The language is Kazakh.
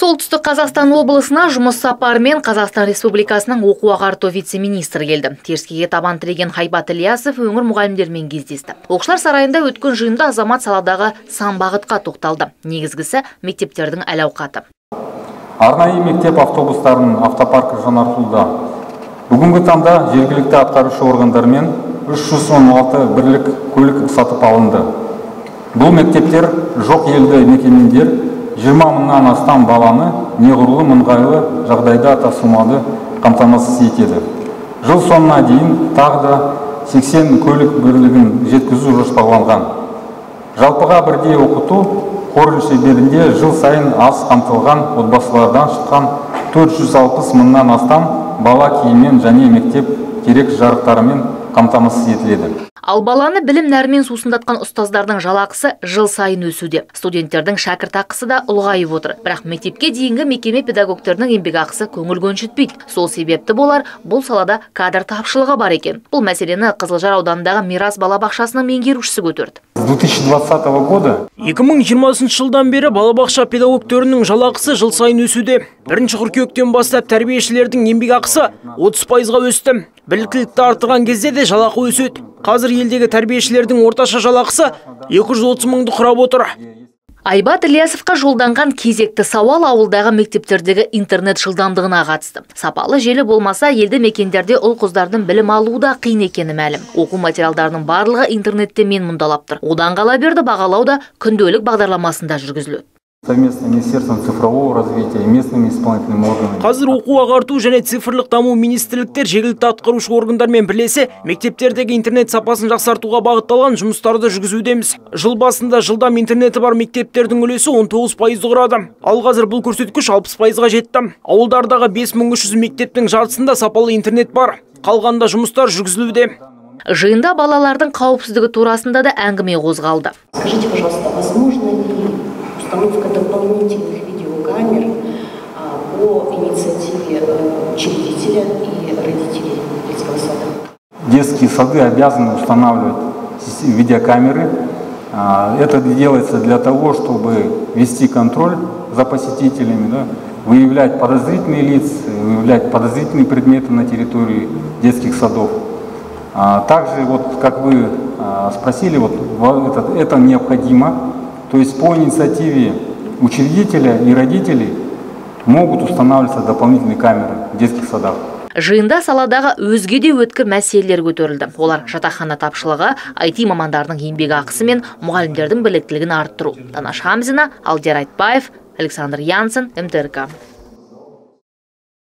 Солтүстік Қазақстан облысына жұмыс сапарымен Қазақстан Республикасының оқу ағарту вице-министрі келді. Теріскеге табан тіреген Хайбат Ильясов өңір мұғалімдермен кездесті. Оқушылар сарайында өткен жиында азамат саладағы сан бағытқа тоқталды. Негізгісі мектептердің әл ауқаты. Арнайы мектеп автобустарының автопаркі жаңартылуда. Бүгінгі таңда жергілікті атқарушы органдармен 316 бірлік көлік сатып алынды. Бұл мектептер жоқ елді мекемендер жиырма мыңнан астам баланы неғұрлым ыңғайлы жағдайда тасымалды қамтамасыз етеді. Жыл соңына дейін тағы да 80 көлік бірлігін жеткізу жоспарланған. Жалпыға бірдей оқыту қоры шеңберінде жыл сайын аз қамтылған отбасылардан шыққан 460 мыңнан астам бала киіммен және мектеп керек жарықтарымен қамтамасыз етіледі. Ал баланы білім нәрмен сусындатқан ұстаздардың жалақысы жыл сайын өсуде. Студенттердің шәкіртақысы да ұлғайып отыр. Бірақ мектепке дейінгі мекеме педагогтерінің еңбекақысы көңіл көншітпейді. Сол себепті болар бұл салада кадр тапшылығы бар екен. Бұл мәселені Қызылжар ауданындағы Мирас балабақшасының меңгерушісі көтерді. С 2020 года 2020 жылдан бері балабақша педагогтерінің жалақысы жыл сайын өсуде. Бірінші қыркүйектен бастап тәрбиешілердің еңбекақысы 30 пайызға өсті. Біліктілікті артырған кезде де жалақы өседі. Қазір елдегі тәрбиешілердің орташа жалақысы 230 мыңды құрап отыр. Айбат Ильясовқа жолданған кезекті сауал ауылдағы мектептердегі интернет жылдамдығына қатысты. Сапалы желі болмаса елді мекендерде ұл қыздардың білім алуы да қиын екені мәлім. Оқу материалдарының барлығы интернетте мен мұндалап тұр. Одан қала берді бағалау да күнделік бағдарламасында жүргізіледі совместно министерством цифрового развития и местными исполнительными органами. Қазір оқу ағарту және цифрлық даму министрліктер жергілікті атқарушы органдармен бірлесе мектептердегі интернет сапасын жақсартуға бағытталған жұмыстарды жүргізудеміз. Жыл басында жылдам интернеті бар мектептердің үлесі 19 пайызды құрады. Ал қазір бұл көрсеткіш 60 пайызға жетті. Ауылдардағы 5300 мектептің жартысында сапалы интернет бар. Қалғанда жұмыстар жүргізілуде. Жиында балалардың қауіпсіздігі турасында да әңгіме қозғалды. Скажите пожалуйста возможно ли установка дополнительных видеокамер по инициативе э, учредителя и родителей детского сада. Детские сады обязаны устанавливать видеокамеры. Это делается для того, чтобы вести контроль за посетителями, да, выявлять подозрительные лица, выявлять подозрительные предметы на территории детских садов. Также, вот, как вы спросили, вот, это, это необходимо То есть по инициативе учредителя и родителей могут устанавливаться дополнительные камеры в детских садах. Жиында саладағы өзге де өткір мәселелер көтерілді. Олар жатақхана тапшылығы, IT мамандардың еңбек ақысы мен мұғалімдердің біліктілігін арттыру. Дана Хамзина, Алдияр Айтбаев, Александр Янсен, МТРК.